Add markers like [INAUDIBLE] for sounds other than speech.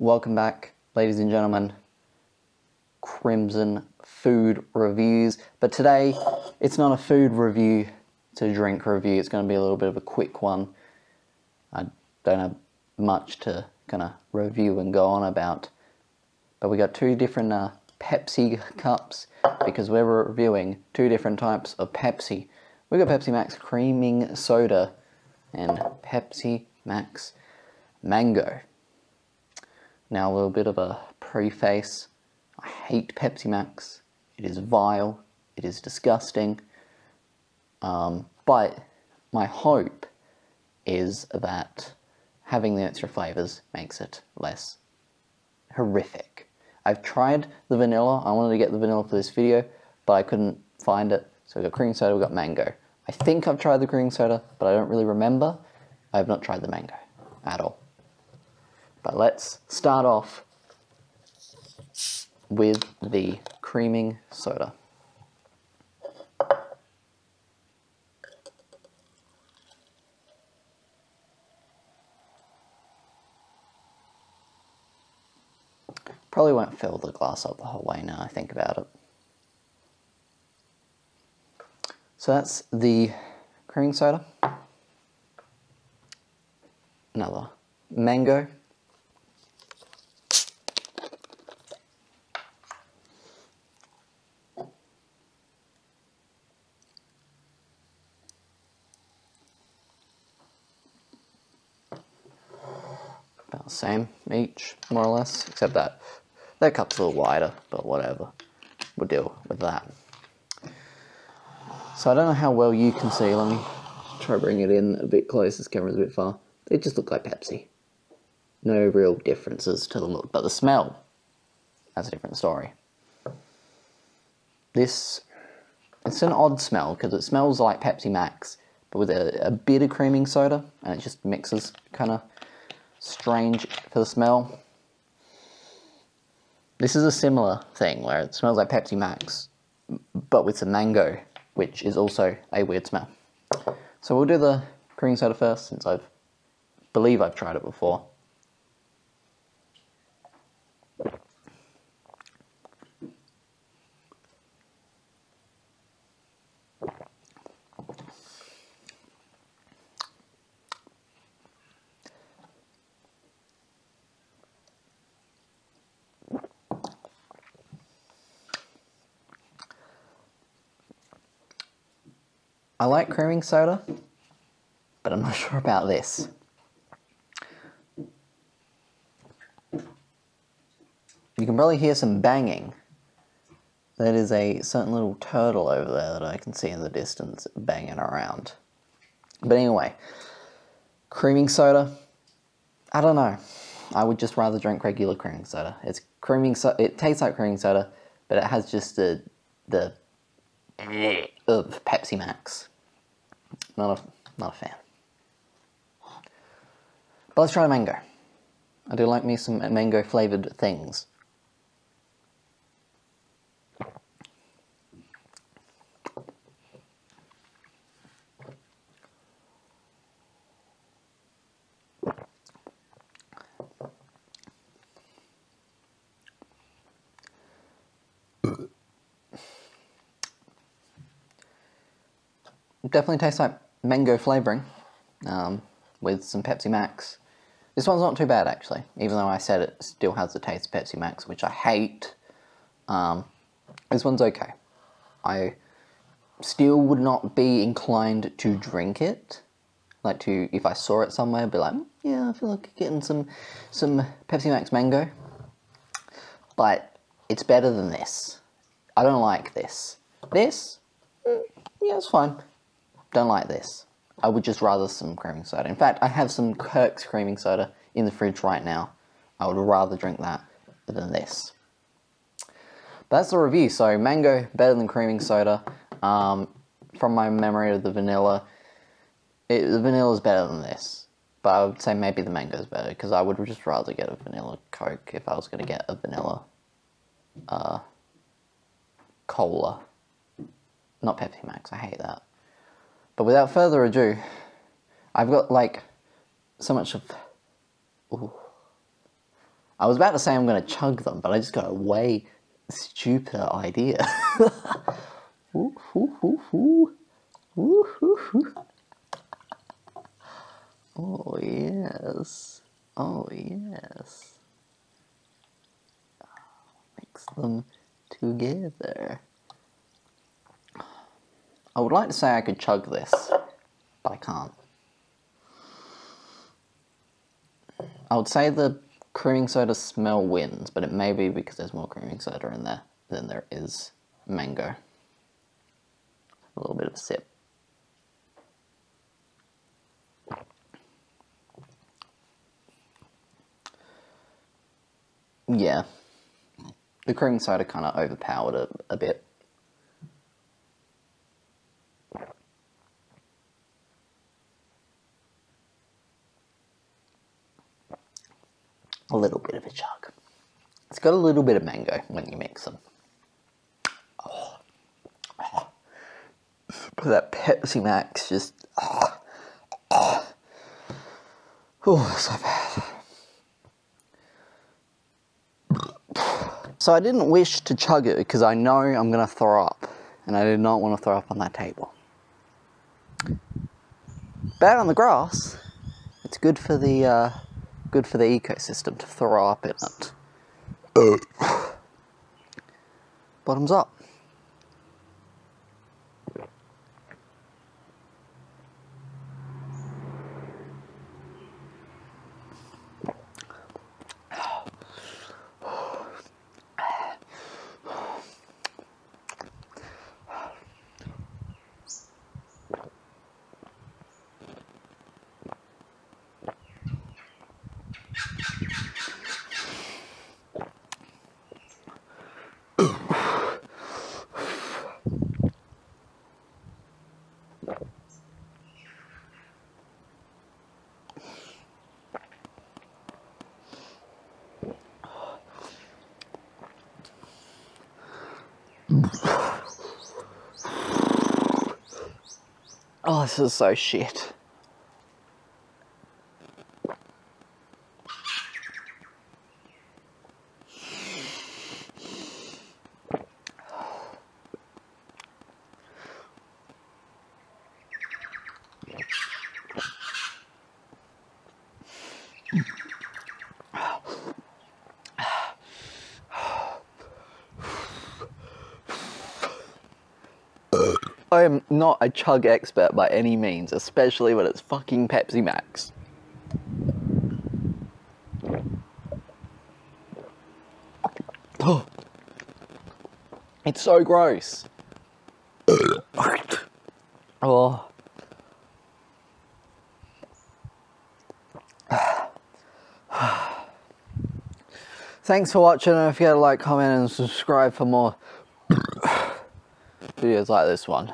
Welcome back, ladies and gentlemen. Crimson Food Reviews. But today, it's not a food review, it's a drink review. It's going to be a little bit of a quick one. I don't have much to kind of review and go on about. But we got two different uh, Pepsi cups because we're reviewing two different types of Pepsi. We got Pepsi Max Creaming Soda and Pepsi Max Mango. Now a little bit of a preface. I hate Pepsi Max. It is vile. It is disgusting. Um, but my hope is that having the extra flavors makes it less horrific. I've tried the vanilla. I wanted to get the vanilla for this video, but I couldn't find it. So we got cream soda, we got mango. I think I've tried the cream soda, but I don't really remember. I have not tried the mango at all. But let's start off with the creaming soda. Probably won't fill the glass up the whole way now I think about it. So that's the creaming soda. Another mango. The same each, more or less, except that that cup's a little wider, but whatever. We'll deal with that. So I don't know how well you can see. Let me try bring it in a bit close. This camera's a bit far. They just look like Pepsi. No real differences to the look, but the smell, that's a different story. This, it's an odd smell because it smells like Pepsi Max, but with a, a bit of creaming soda, and it just mixes kind of strange for the smell. This is a similar thing where it smells like Pepsi Max, but with some mango, which is also a weird smell. So we'll do the cream soda first, since I believe I've tried it before. I like creaming soda, but I'm not [LAUGHS] sure about this. You can probably hear some banging. That is a certain little turtle over there that I can see in the distance banging around. But anyway, creaming soda, I don't know. I would just rather drink regular creaming soda. It's creaming so it tastes like creaming soda, but it has just the the of Pepsi Max. Not a not a fan. But let's try mango. I do like me some mango flavored things. Definitely tastes like mango flavoring um, with some Pepsi Max. This one's not too bad actually, even though I said it still has the taste of Pepsi Max, which I hate. Um, this one's okay. I still would not be inclined to drink it. Like to, if I saw it somewhere, I'd be like, mm, yeah, I feel like getting some, some Pepsi Max Mango. But it's better than this. I don't like this. This, mm, yeah, it's fine don't like this. I would just rather some creaming soda. In fact, I have some Kirk's creaming soda in the fridge right now. I would rather drink that than this. But that's the review. So mango better than creaming soda. Um, from my memory of the vanilla, it, the vanilla is better than this. But I would say maybe the mango is better because I would just rather get a vanilla Coke if I was going to get a vanilla uh, cola. Not Pepsi Max. I hate that. But without further ado, I've got like so much of. Ooh. I was about to say I'm going to chug them, but I just got a way stupider idea. [LAUGHS] ooh, ooh. Oh, yes. Oh, yes. Mix them together. I would like to say I could chug this, but I can't. I would say the creaming soda smell wins, but it may be because there's more creaming soda in there than there is mango. A little bit of a sip. Yeah. The creaming soda kind of overpowered it a bit. A little bit of a chug. It's got a little bit of mango when you mix them. Oh. But that Pepsi Max just. Oh, oh. oh so bad. So I didn't wish to chug it because I know I'm going to throw up. And I did not want to throw up on that table. Bad on the grass. It's good for the uh, good for the ecosystem to throw up in it. Oh. Bottoms up. Oh, this is so shit. I am not a chug expert by any means, especially when it's fucking Pepsi Max. Oh, it's so gross. oh. Thanks for watching and if you had to like, comment and subscribe for more videos like this one.